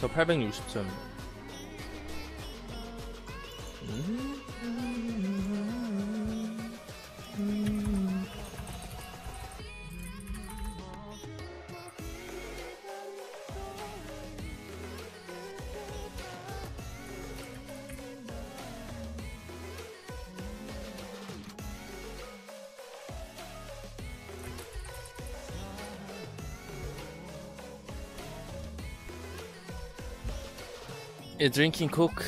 저 860점. 예, drinking coke.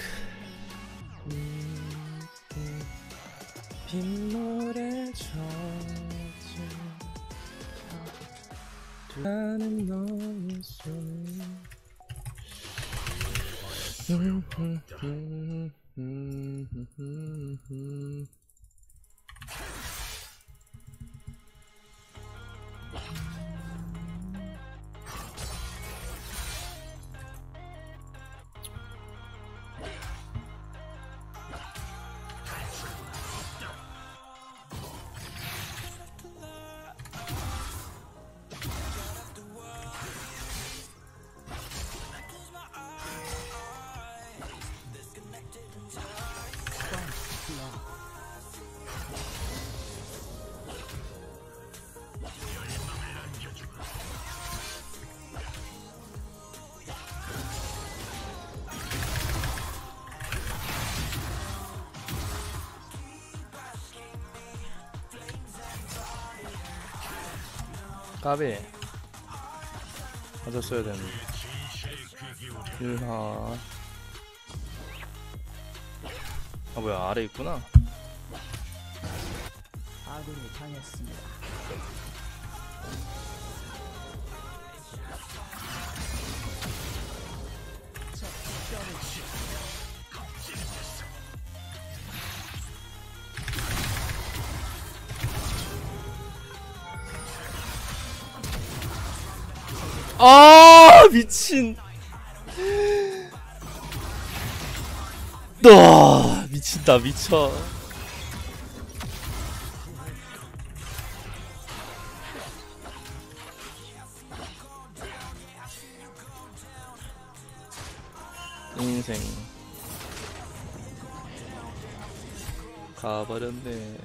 까비 맞았어야 되는데. 일하. 아 뭐야 아래 있구나. 아군이 당했습니다. 아 미친. 아 미친다 미쳐. 인생. 가버렸네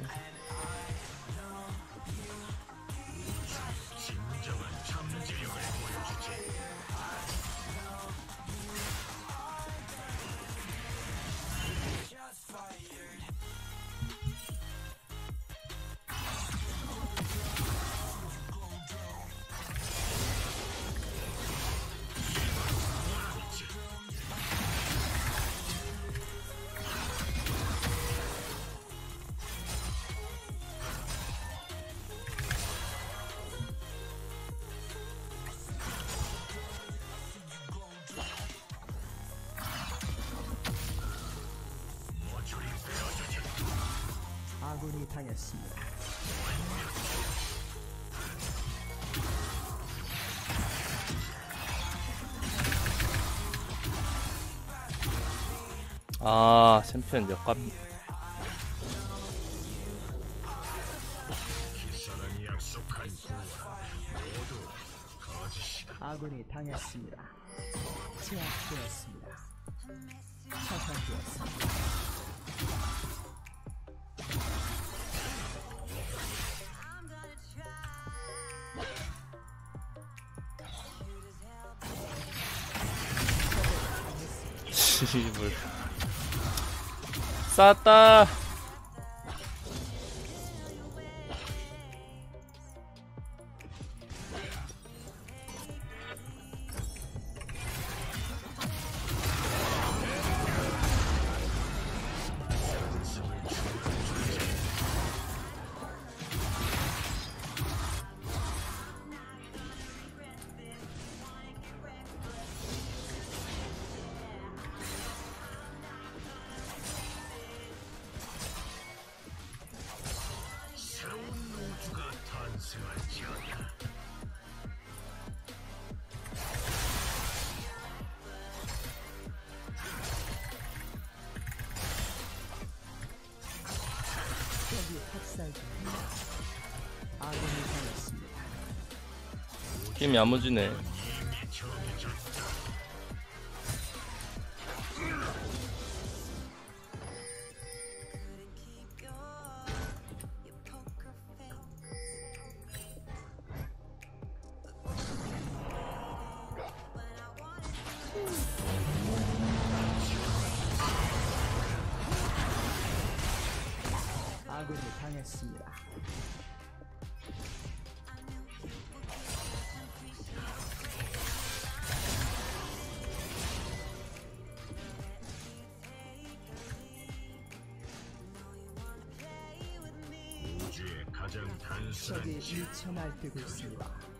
당했습니다. 아 챔피언 역감 아군이 당했습니다. 제압되었습니다. 처형되었습니다. 씨발 쌌다 느낌 야무지네 아군을 당했습니다. 질 미쳐 날뛰고 있습니다.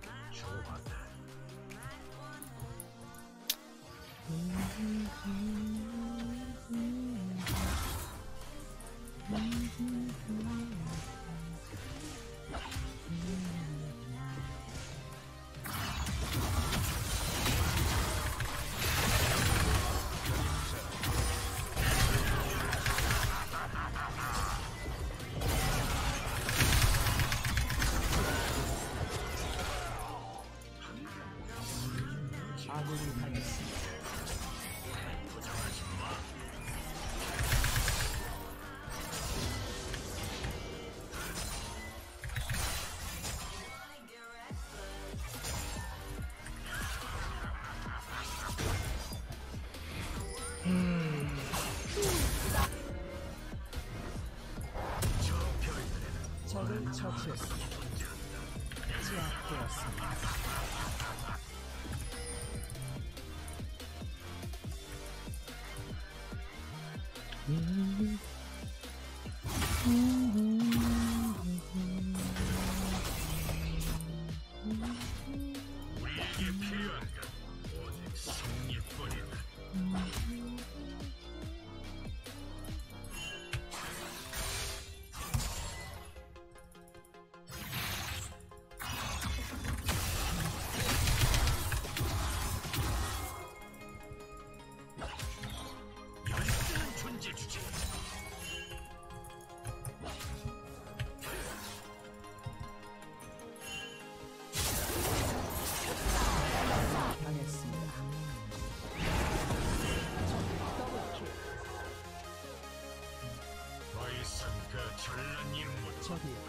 적을 처치했습니다. 임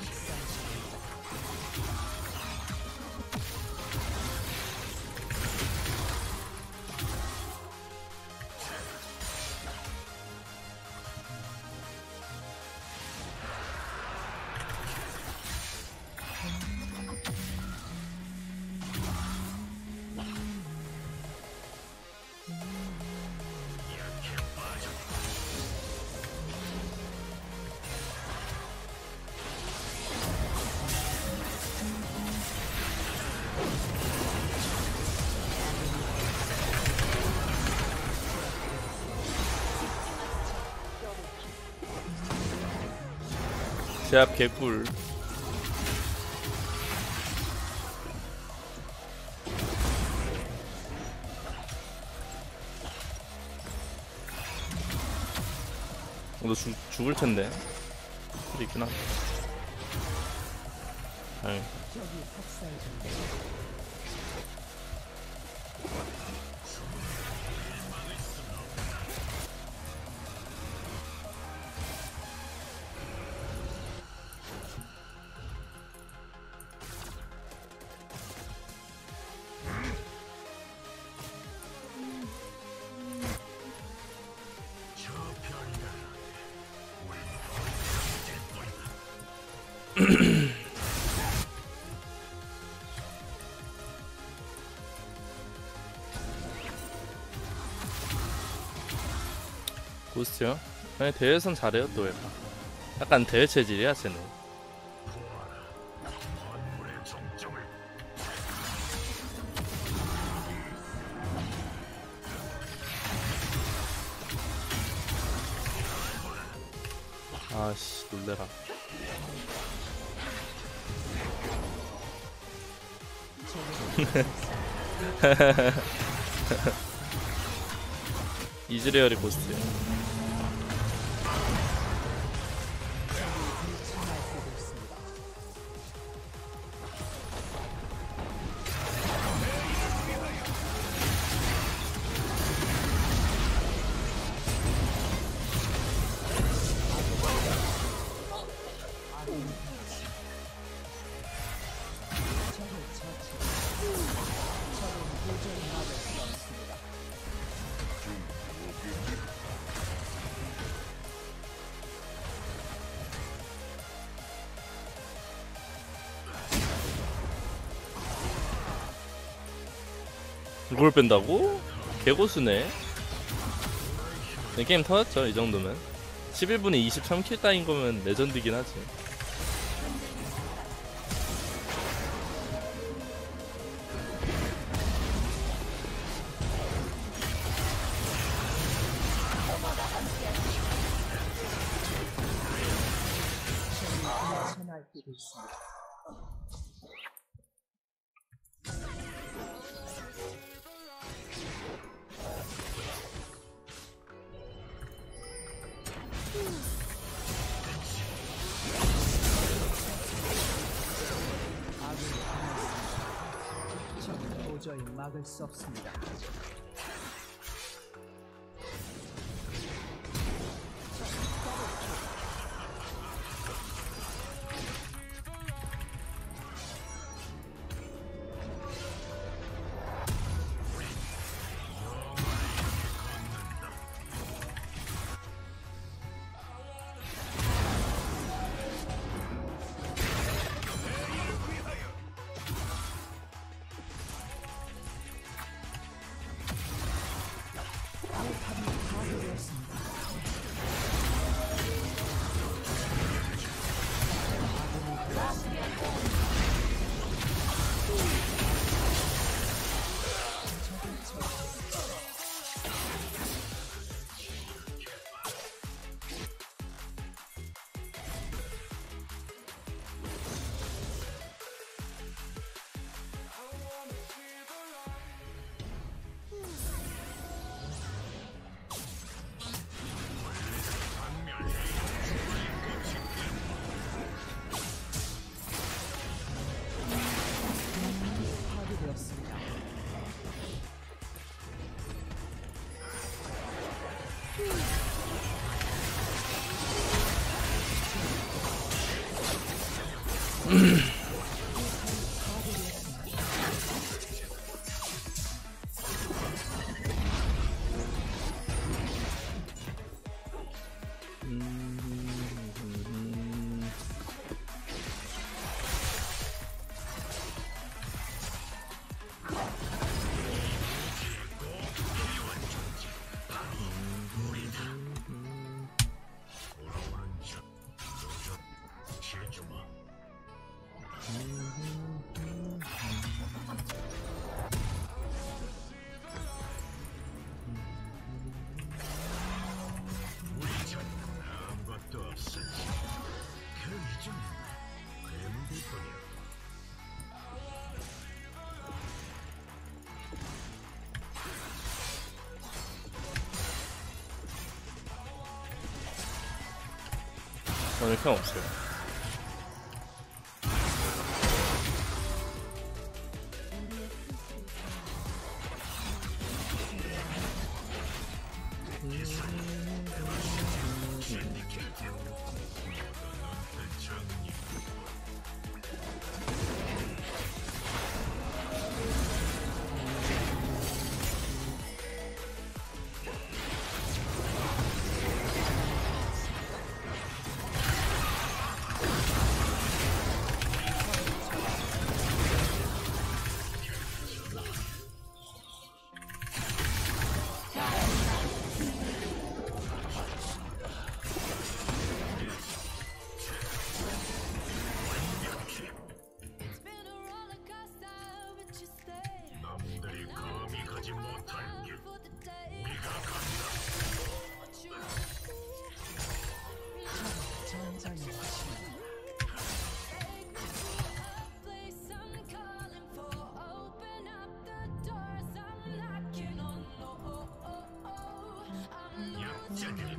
제압 개꿀. 너 죽, 죽을 텐데. 풀이 있구나. 아니, 고스트요? 아니, 대회선 잘해요, 또 얘가. 약간 대회 체질이야, 쟤는. 아씨, 놀래라. 이즈레얼이 고스트요. 그걸 뺀다고? 개고수네. 네, 게임 터졌죠 이 정도면. 11분에 23킬 따인 거면 레전드긴 하지. of sleep. mm 我在得挺好吃。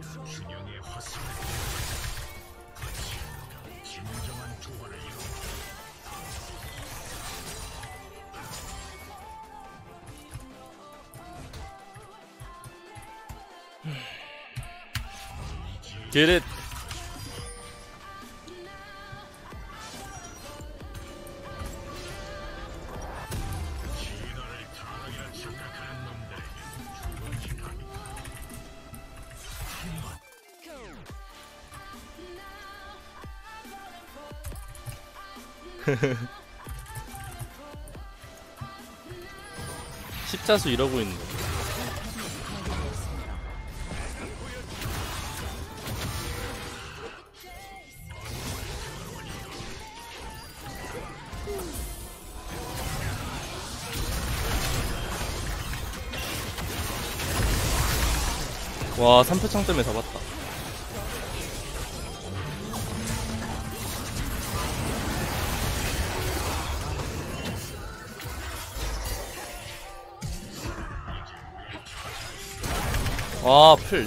균형의 화살 진정한 조화를 이루 Did it. 십자수 이러고 있는 거. 와 3표 창점에 잡았다 아, 풀.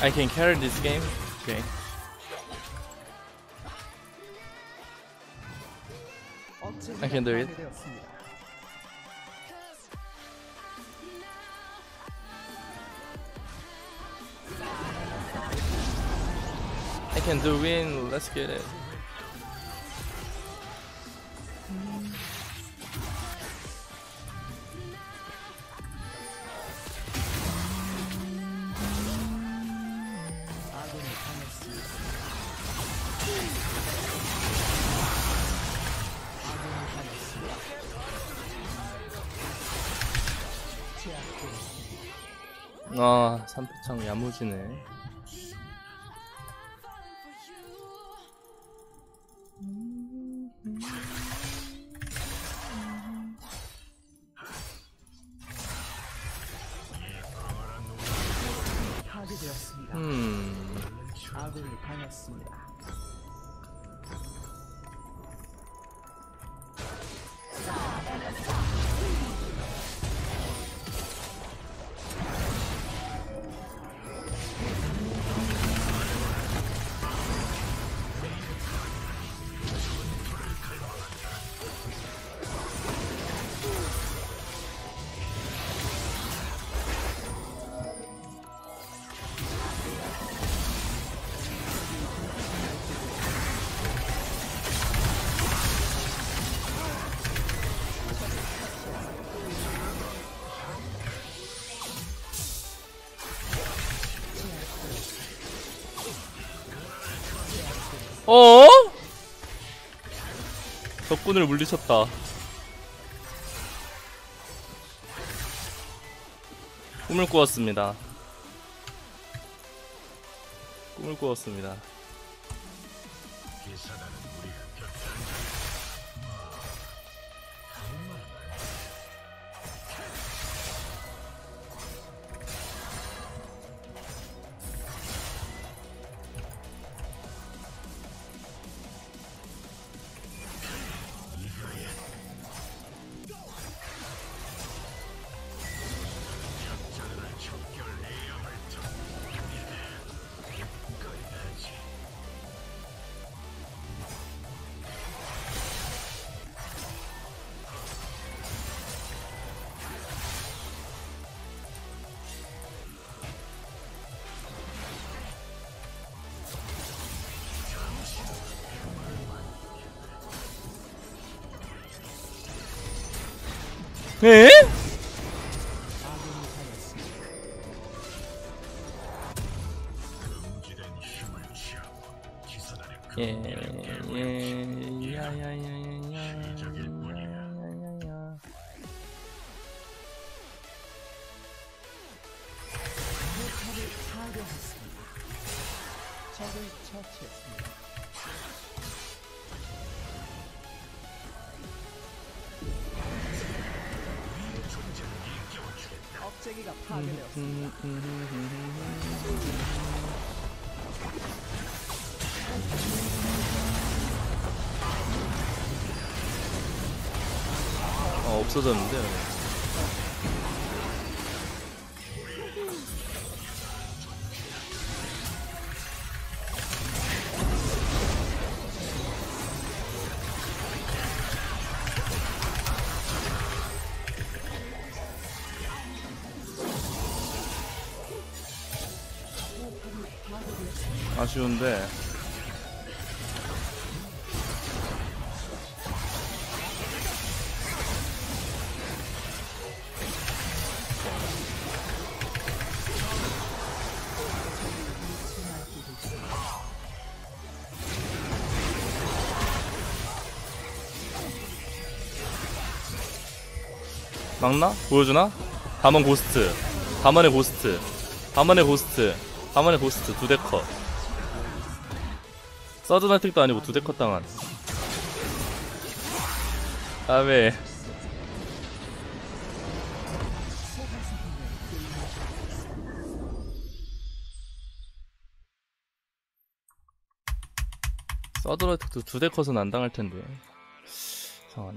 I can carry this game? Okay. I can do it. can do win. Let's get it. 아, 3패창 야무지네. 적군을 물리쳤다. 꿈을 꾸었습니다. 꿈을 꾸었습니다. 에? 예, 예, 야야야야야. 적을 처치했습니다. 억제기가 파괴되었습니다. 어, 없어졌는데. 아쉬운데 막나? 보여주나? 다만 고스트 다만의 고스트 다만의 고스트 다만의 고스트 두대 커. 서드나틱도 아니고 두 대 컷 당한. 다음에. 서드나틱도 두 대 컷은 안 당할 텐데. 상황